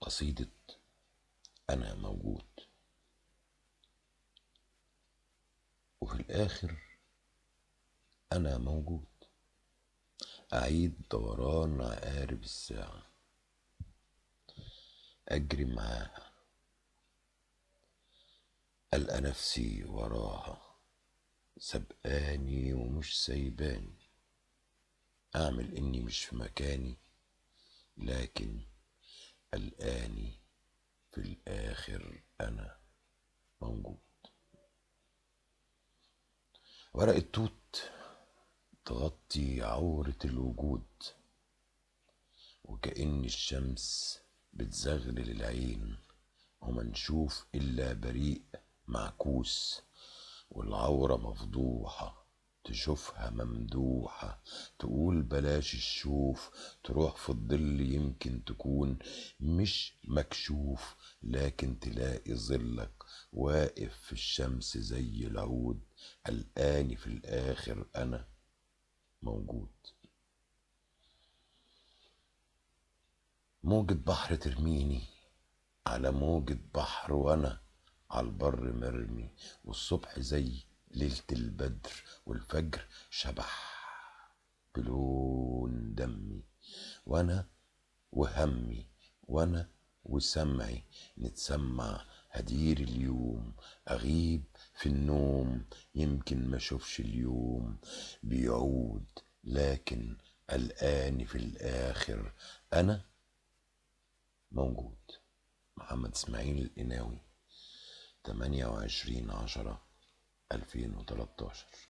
قصيدة أنا موجود. وفي الآخر أنا موجود. أعيد دوران عقارب الساعة. أجري معاها. ألقى نفسي وراها. سبقاني ومش سايباني. أعمل إني مش في مكاني. لكن قلقاني في الآخر أنا موجود. ورق التوت تغطي عورة الوجود وكأن الشمس بتزغلل العين وما نشوف إلا بريء معكوس والعورة مفضوحة. تشوفها ممدوحة تقول بلاش الشوف تروح في الظل يمكن تكون مش مكشوف لكن تلاقي ظلك واقف في الشمس زي العود قلقاني في الآخر أنا موجود. موجة بحر ترميني على موجة بحر وأنا على البر مرمي والصبح زي ليلة البدر والفجر شبح بلون دمي وأنا وهمي وأنا وسمعي نتسمع هدير اليوم. أغيب في النوم يمكن ما أشوفش اليوم. بيعود لكن قلقاني في الآخر. أنا موجود. محمد إسماعيل القناوي 28 عشرة. 2013